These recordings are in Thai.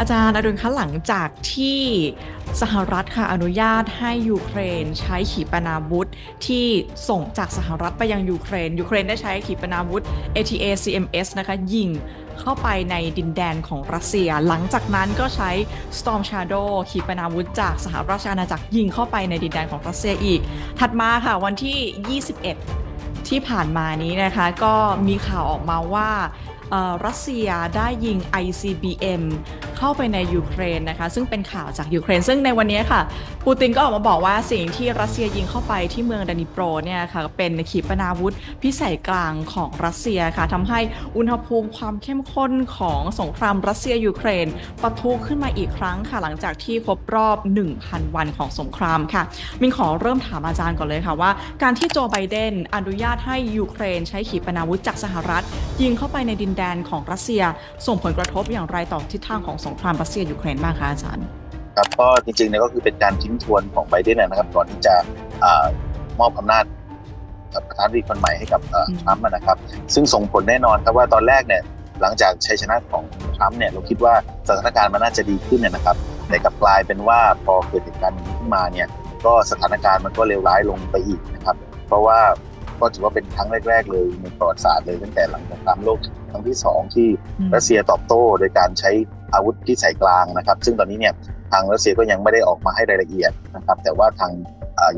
อาจารย์อดุลคะหลังจากที่สหรัฐค่ะอนุญาตให้ยูเครนใช้ขีปนาวุธที่ส่งจากสหรัฐไปยังยูเครน ยูเครนได้ใช้ขีปนาวุธ ATACMS นะคะยิงเข้าไปในดินแดนของรัสเซีย หลังจากนั้นก็ใช้ Storm Shadow ขีปนาวุธจากสหราชอาณาจักรยิงเข้าไปในดินแดนของรัสเซียอีก ถัดมาค่ะวันที่ 21 ที่ผ่านมานี้นะคะก็มีข่าวออกมาว่า รัสเซียได้ยิง ICBM เข้าไปในยูเครนนะคะ ซึ่งเป็นข่าวจากยูเครน ซึ่งในวันนี้ค่ะ ปูตินก็ออกมาบอกว่าสิ่งที่รัสเซียยิงเข้าไปที่เมืองดานิโปรเนี่ยค่ะเป็นขีปนาวุธพิสัยกลางของรัสเซียค่ะทำให้อุณหภูมิความเข้มข้นของสงครามรัสเซียยูเครนปะทุขึ้นมาอีกครั้งค่ะ หลังจากที่ครบรอบ 1,000 วันของสงครามค่ะ มินขอเริ่มถามอาจารย์ก่อนเลยค่ะว่า การที่โจไบเดนอนุญาตให้ยูเครน ใช้ขีปนาวุธจากสหรัฐ ยิงเข้าไปในดินแดนของรัสเซียส่งผลกระทบอย่างไรต่อทิศทางของสงครามรัสเซียยูเครนบ้างคะอาจารย์ครับก็จริงๆเนี่ยก็คือเป็นการทิ้งทวนของไบเดนนะครับก่อนที่จะมอบอำนาจประธานาธิบดีคนใหม่ให้กับทรัมป์นะครับ ซึ่งส่งผลแน่นอนครับว่าตอนแรกเนี่ยหลังจากชัยชนะของทรัมป์เนี่ยเราคิดว่าสถานการณ์มันน่าจะดีขึ้นเนี่ยนะครับแต่กลับกลายเป็นว่าพอเกิดเหตุการณ์นี้ขึ้นมาเนี่ยก็สถานการณ์มันก็เลวร้ายลงไปอีกนะครับ เพราะว่า ก็ถือว่าเป็นครั้งแรก ๆ เลยในประวัติศาสตร์เลยตั้งแต่หลังสงครามโลกครั้งที่ 2 ที่รัสเซียตอบโต้โดยการใช้อาวุธที่ใส่กลางนะครับ ซึ่งตอนนี้เนี่ยทางรัสเซียก็ยังไม่ได้ออกมาให้รายละเอียดนะครับ แต่ว่าทาง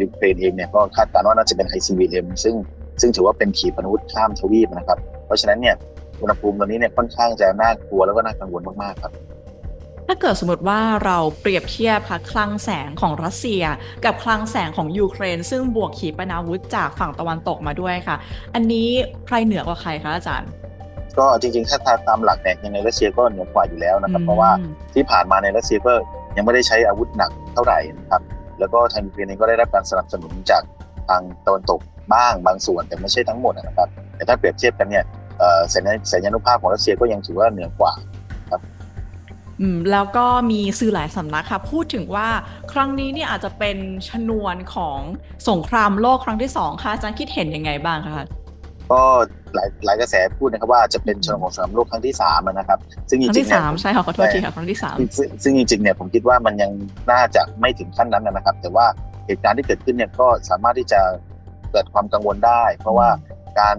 ยูเครนเองเนี่ยก็คาดการณ์ว่าน่าจะเป็น ICBM ซึ่งซึ่งถือว่าเป็นขีปนาวุธข้ามทวีปนะครับ เพราะฉะนั้นเนี่ยอุณหภูมิตอนนี้เนี่ยค่อนข้างจะน่ากลัวแล้วก็น่ากังวลมากๆครับ ถ้าเกิดสมมติว่าเราเปรียบเทียบค่ะคลังแสงของรัสเซีย กับคลังแสงของยูเครน ซึ่งบวกขีปนาวุธจากฝั่งตะวันตกมาด้วยค่ะ อันนี้ใครเหนือกว่าใครคะอาจารย์ ก็จริงๆถ้าตามหลักเนี่ยยังไงรัสเซียก็เหนือกว่าอยู่แล้วนะครับ เพราะว่าที่ผ่านมาในรัสเซียก็ยังไม่ได้ใช้อาวุธหนักเท่าไหร่นะครับแล้วก็ทางยูเครนเองก็ได้รับการสนับสนุนจากทางตะวันตกบ้างบางส่วนแต่ไม่ใช่ทั้งหมดนะครับ แต่ถ้าเปรียบเทียบกันเนี่ยสัญญานุภาพของรัสเซียก็ยังถือว่าเหนือกว่า แล้วก็มีสื่อหลายสำนักค่ะพูดถึงว่าครั้งนี้เนี่ยอาจจะเป็นชนวนของสงครามโลกครั้งที่สองค่ะอาจารย์คิดเห็นยังไงบ้างคะก็หลายหลายกระแสพูดนะครับว่าจะเป็นชนวนของสงครามโลกครั้งที่สามนะครับ ซึ่งจริงๆเนี่ยใช่ค่ะขอโทษทีค่ะครั้งที่สามซึ่งจริงๆเนี่ยผมคิดว่ามันยังน่าจะไม่ถึงขั้นนั้นนะครับ แต่ว่าเหตุการณ์ที่เกิดขึ้นเนี่ยก็สามารถที่จะเกิดความกังวลได้ เพราะว่าการ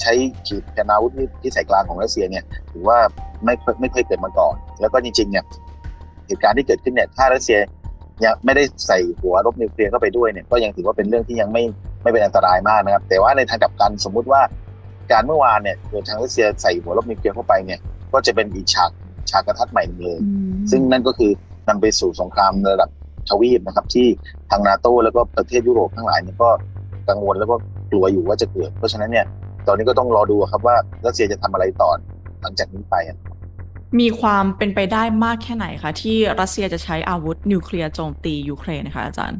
ใช้ขีปนาวุธที่ใส่กลางของรัสเซียเนี่ยถือว่าไม่ไม่เคยเกิดมาก่อน แล้วก็จริงๆเนี่ยเหตุการณ์ที่เกิดขึ้นเนี่ยถ้ารัสเซียยังไม่ได้ใส่หัวรบนิวเคลียร์เข้าไปด้วยเนี่ยก็ยังถือว่าเป็นเรื่องที่ยังไม่ไม่เป็นอันตรายมากนะครับ แต่ว่าในทางกลับกันสมมุติว่าการเมื่อวานเนี่ยโดยทางรัสเซียใส่หัวรบนิวเคลียร์เข้าไปเนี่ยก็จะเป็นอีกฉากฉากกระทัดใหม่เลย ซึ่งนั่นก็คือนำไปสู่สงครามระดับทวีปนะครับ ที่ทางนาโตแล้วก็ประเทศยุโรปทั้งหลายเนี่ยก็กังวลแล้วก็กลัวอยู่ว่าจะเกิด เพราะฉะนั้นเนี่ยตอนนี้ก็ต้องรอดูครับว่ารัสเซียจะทำอะไรต่อหลังจากนี้ไป มีความเป็นไปได้มากแค่ไหนคะที่รัสเซียจะใช้อาวุธนิวเคลียร์โจมตียูเครนนะคะอาจารย์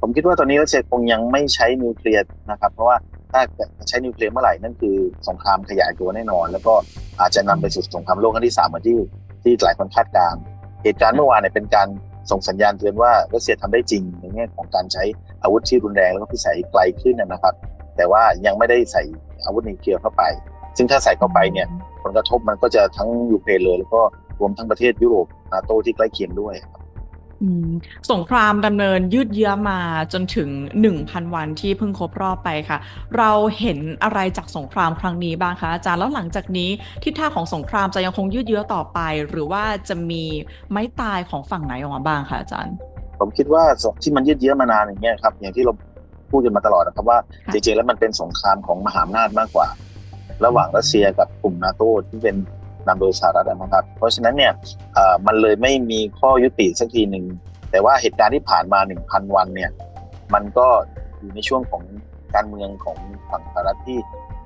ผมคิดว่าตอนนี้รัสเซียคงยังไม่ใช้นิวเคลียร์นะครับ เพราะว่าถ้าใช้นิวเคลียร์เมื่อไหร่นั่นคือสงครามขยายตัวแน่นอน แล้วก็อาจจะนำไปสู่สงครามโลกครั้งที่สามเหมือนที่ที่หลายคนคาดการณ์เหตุการณ์เมื่อวานเนี่ยเป็นการส่งสัญญาณเตือนว่ารัสเซียทำได้จริงในแง่ของการใช้อาวุธที่รุนแรงแล้วก็พิสัยไกลขึ้นนะครับ แต่ว่ายังไม่ได้ใส่อาวุธนิวเคลียร์เข้าไป ซึ่งถ้าใส่เข้าไปเนี่ยผลกระทบมันก็จะทั้งยูเครนเลย แล้วก็รวมทั้งประเทศยุโรปนาโตที่ใกล้เคียงด้วยสงครามดำเนินยืดเยื้อมาจนถึง 1,000 วันที่เพิ่งครบรอบไปค่ะ เราเห็นอะไรจากสงครามครั้งนี้บ้างคะอาจารย์แล้วหลังจากนี้ทิศทางของสงครามจะยังคงยืดเยื้อต่อไป หรือว่าจะมีไม้ตายของฝั่งไหนออกมาบ้างคะอาจารย์ ผมคิดว่าที่มันยืดเยื้อมานานอย่างเงี้ยครับอย่างที่เราพูดกันมาตลอดนะครับว่าจริงๆแล้วมันเป็นสงครามของมหาอำนาจมากกว่า ระหว่างรัสเซียกับกลุ่มนาโตที่เป็นนำโดยสหรัฐนะครับ เพราะฉะนั้นเนี่ยมันเลยไม่มีข้อยุติสักทีหนึ่ง แต่ว่าเหตุการณ์ที่ผ่านมา 1,000 วันเนี่ยมันก็อยู่ในช่วงของการเมืองของฝั่งสหรัฐที่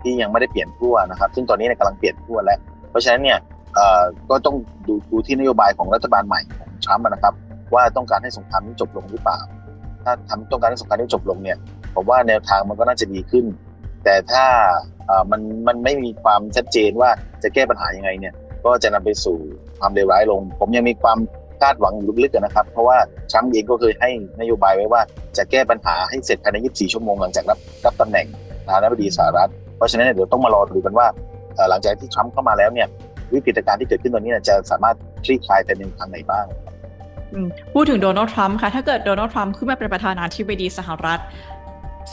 ที่ยังไม่ได้เปลี่ยนขั้วนะครับ ซึ่งตอนนี้กำลังเปลี่ยนขั้วแล้ว เพราะฉะนั้นเนี่ยก็ต้องดูดูที่นโยบายของรัฐบาลใหม่ของทรัมป์นะครับ ว่าต้องการให้สงครามนี้จบลงหรือเปล่า ถ้าทำต้องการให้สงครามนี้จบลงเนี่ยผมว่าแนวทางมันก็น่าจะดีขึ้น แต่ถ้ามันมันไม่มีความชัดเจนว่าจะแก้ปัญหายังไงเนี่ยก็จะนำไปสู่ความเลวร้ายลง ผมยังมีความคาดหวังลึกๆนะครับ เพราะว่าชัมเองก็เคยให้นโยบายไว้ว่าจะแก้ปัญหาให้เสร็จภายใน 24 ชั่วโมงหลังจากรับรับตำแหน่งประธานาธิบดีสหรัฐ เพราะฉะนั้นเดี๋ยวต้องมารอดูกันว่าหลังจากที่ทรัมป์เข้ามาแล้วเนี่ยวิกฤตการณ์ที่เกิดขึ้นตอนนี้จะสามารถคลี่คลายไปในทางไหนบ้างพูดถึงโดนัลด์ทรัมป์ค่ะ ถ้าเกิดโดนัลด์ทรัมป์ขึ้นมาเป็นประธานาธิบดีสหรัฐ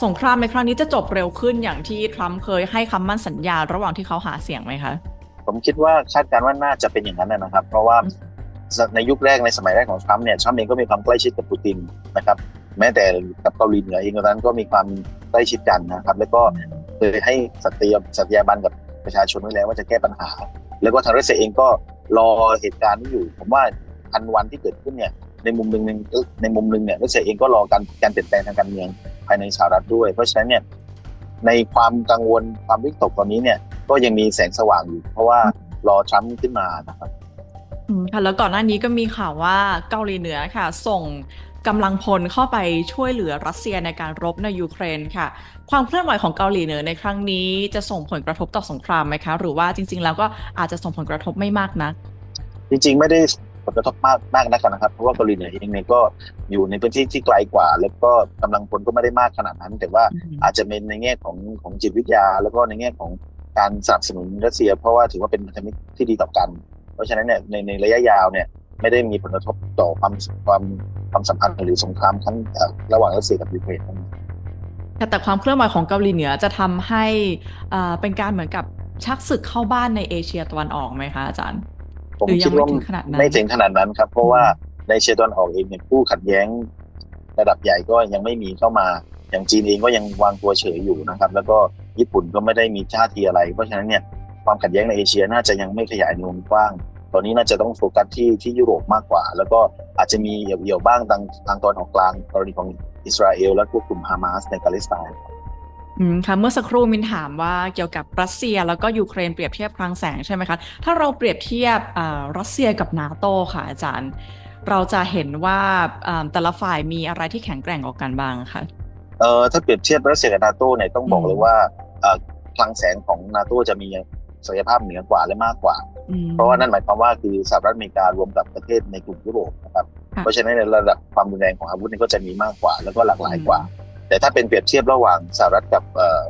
สงครามในครั้งนี้จะจบเร็วขึ้นอย่างที่ทรัมป์เคยให้คำมั่นสัญญาระหว่างที่เขาหาเสียงไหมคะ ผมคิดว่าคาดการณ์ว่าน่าจะเป็นอย่างนั้นนะครับ เพราะว่าในยุคแรกในสมัยแรกของทรัมป์เนี่ยทรัมป์เองก็มีความใกล้ชิดกับปูตินนะครับ แม้แต่กับเกาหลีเหนือเองตอนนั้นก็มีความใกล้ชิดกันนะครับ แล้วก็เคยให้สัตยาสัตยาบันกับประชาชนไว้แล้วว่าจะแก้ปัญหา แล้วก็ทางรัสเซียเองก็รอเหตุการณ์นี้อยู่ ผมว่าพันวันที่เกิดขึ้นเนี่ย ในมุมหนึ่งในมุมหนึ่งเนี่ยรัสเซียเองก็รอการการเปลี่ยนแปลงทางการเมืองภายในสหรัฐด้วย เพราะฉะนั้นเนี่ยในความกังวลความวิตกตอนนี้เนี่ยก็ยังมีแสงสว่างอยู่ เพราะว่ารอทรัมป์ขึ้นมานะครับอืมค่ะแล้วก่อนหน้านี้ก็มีข่าวว่าเกาหลีเหนือค่ะ ส่งกำลังพลเข้าไปช่วยเหลือรัสเซียในการรบในยูเครนค่ะ ความเคลื่อนไหวของเกาหลีเหนือในครั้งนี้จะส่งผลกระทบต่อสงครามไหมคะ หรือว่าจริง ๆ แล้วก็อาจจะส่งผลกระทบไม่มากนักจริง ๆ ไม่ได้ ผลกระทบมากมากนักนะครับ เพราะว่าเกาหลีเหนือเองเนี่ยก็อยู่ในพื้นที่ที่ไกลกว่า แล้วก็กำลังพลก็ไม่ได้มากขนาดนั้น แต่ว่าอืมอาจจะเป็นในแง่ของของจิตวิทยา แล้วก็ในแง่ของการสนับสนุนรัสเซีย เพราะว่าถือว่าเป็นพันธมิตรที่ดีต่อกัน เพราะฉะนั้นเนี่ยในในระยะยาวเนี่ยไม่ได้มีผลกระทบต่อความความความสัมพันธ์หรือสงครามครั้งเอ่อระหว่างรัสเซียกับยูเครนทั้งนั้นค่ะแต่ความเคลื่อนไหวของเกาหลีเหนือจะทำให้อ่าเป็นการเหมือนกับชักศึกเข้าบ้านในเอเชียตะวันออกไหมคะอาจารย์ ผมหรือยัคิดงไม่ว่าถึงขนาดนั้นไม่ถึงขนาดนั้นครับ เพราะว่าในเอเชียตะวันออกเองเนี่ยผู้ขัดแย้ง ระดับใหญ่ก็ยังไม่มีเข้ามา อย่างจีนเองก็ยังวางตัวเฉยอยู่นะครับ แล้วก็ญี่ปุ่นก็ไม่ได้มีท่าทีอะไร เพราะฉะนั้นเนี่ยความขัดแย้งในเอเชียน่าจะยังไม่ขยายในวงกว้าง ตอนนี้น่าจะต้องโฟกัสที่ที่ยุโรปมากกว่า แล้วก็อาจจะมีเหี่ยวๆบ้างทางทางตอนออกกลางกรณีของอิสราเอลและพวกกลุ่มฮามาสในปาเลสไตน์ อืมค่ะเมื่อสักครู่มินถามว่าเกี่ยวกับรัสเซียแล้วก็ยูเครนเปรียบเทียบคลังแสงใช่ไหมคะ ถ้าเราเปรียบเทียบอ่ารัสเซียกับนาโตค่ะอาจารย์ เราจะเห็นว่าอ่าแต่ละฝ่ายมีอะไรที่แข็งแกร่งกว่ากันบ้างคะเอ่อถ้าเปรียบเทียบรัสเซียกับนาโตเนี่ยต้องบอกอืมเลยว่าเอ่อคลังแสงของนาโตจะมีศักยภาพเหนือกว่าและมากกว่าอืมเพราะว่านั่นหมายความว่าคือสหรัฐอเมริการวมกับประเทศในกลุ่มยุโรปนะครับค่ะเพราะฉะนั้นในระดับความรุนแรงของอาวุธนี่ก็จะมีมากกว่า แล้วก็หลากหลายกว่า แต่ถ้าเป็นเปรียบเทียบระหว่างสหรัฐกับ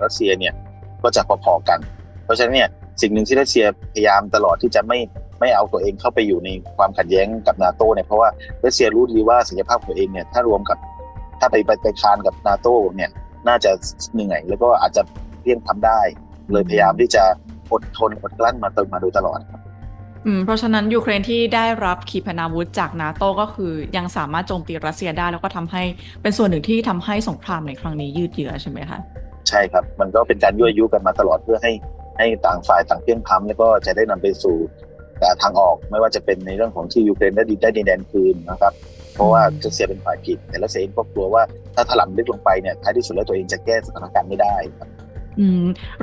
รัสเซียเนี่ยก็จะพอๆกัน เพราะฉะนั้นเนี่ยสิ่งหนึ่งที่รัสเซียพยายามตลอดที่จะไม่ไม่เอาตัวเองเข้าไปอยู่ในความขัดแย้งกับนาโตเนี่ยเพราะว่ารัสเซียรู้ดีว่าศักยภาพของตัวเองเนี่ยถ้ารวมกับถ้าไปไปไปคานกับนาโตเนี่ยน่าจะเหนื่อยแล้วก็อาจจะเลี่ยงทำได้ เลยพยายามที่จะอดทนอดกลั้นมาเติมมาโดยตลอดครับ เพราะฉะนั้นยูเครนที่ได้รับขีปนาวุธจากนาโตก็คือยังสามารถโจมตีรัสเซียได้ แล้วก็ทำให้เป็นส่วนหนึ่งที่ทำให้สงครามในครั้งนี้ยืดเยื้อใช่ไหมคะใช่ครับ มันก็เป็นการยั่วยุกันมาตลอดเพื่อให้ให้ต่างฝ่ายต่างเพียงพร้ำแล้วก็จะได้นำไปสู่แต่ทางออกไม่ว่าจะเป็นในเรื่องของที่ยูเครนได้ดีได้ดินแดนคืนนะครับเพราะว่ารัสเซียเป็นฝ่ายผิดแต่รัสเซียเองก็กลัวว่าถ้าถล่มลึกลงไปเนี่ยท้ายที่สุดแล้วตัวเองจะแก้สถานการณ์ไม่ได้ครับ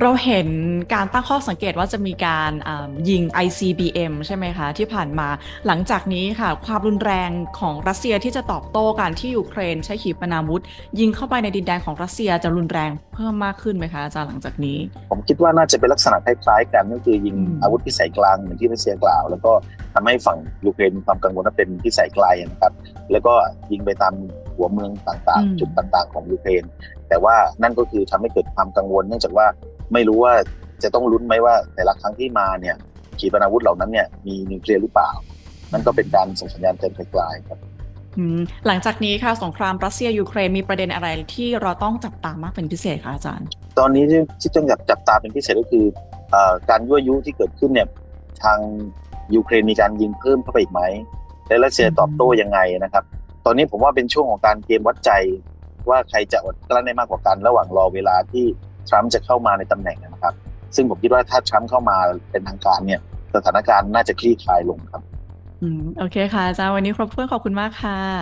เราเห็นการตั้งข้อสังเกตว่าจะมีการอ่ายิง ICBM ใช่ไหมคะ ที่ผ่านมาหลังจากนี้ค่ะ ความรุนแรงของรัสเซียที่จะตอบโต้การที่ยูเครนใช้ขีปนาวุธ ยิงเข้าไปในดินแดนของรัสเซียจะรุนแรงเพิ่มมากขึ้นไหมคะอาจารย์หลังจากนี้ ผมคิดว่าน่าจะเป็นลักษณะคล้ายๆกันก็คือยิงอืมอาวุธพิสัยกลางเหมือนที่รัสเซียกล่าว แล้วก็ทำให้ฝั่งยูเครนมีความกังวลว่าเป็นพิสัยไกลนะครับแล้วก็ยิงไปตามหัวเมืองต่างๆ จุดต่างๆ ของยูเครน แต่ว่านั่นก็คือทำให้เกิดความกังวล เนื่องจากว่าไม่รู้ว่าจะต้องลุ้นไหมว่าแต่ละครั้งที่มาเนี่ยขีปนาวุธเหล่านั้นเนี่ยมีนิวเคลียร์หรือเปล่า นั่นก็เป็นการส่งสัญญาณเตือนไกลๆครับอืมหลังจากนี้ค่ะสงครามรัสเซียยูเครนมีประเด็นอะไรที่เราต้องจับตามากเป็นพิเศษคะอาจารย์ ตอนนี้ที่ที่ต้องจับจับตาเป็นพิเศษก็คือเอ่อการยั่วยุที่เกิดขึ้นเนี่ยทางยูเครนมีการยิงเพิ่มเข้าไปอีกไหมและรัสเซียตอบโต้ยังไงนะครับ ตอนนี้ผมว่าเป็นช่วงของการเกมวัดใจ ว่าใครจะอดกลั้นได้มากกว่ากัน ระหว่างรอเวลาที่ทรัมป์จะเข้ามาในตำแหน่งนะครับ ซึ่งผมคิดว่าถ้าทรัมป์เข้ามาเป็นทางการเนี่ย สถานการณ์น่าจะคลี่คลายลงครับ อืม โอเคค่ะอาจารย์วันนี้ครบถ้วนขอบคุณมากค่ะ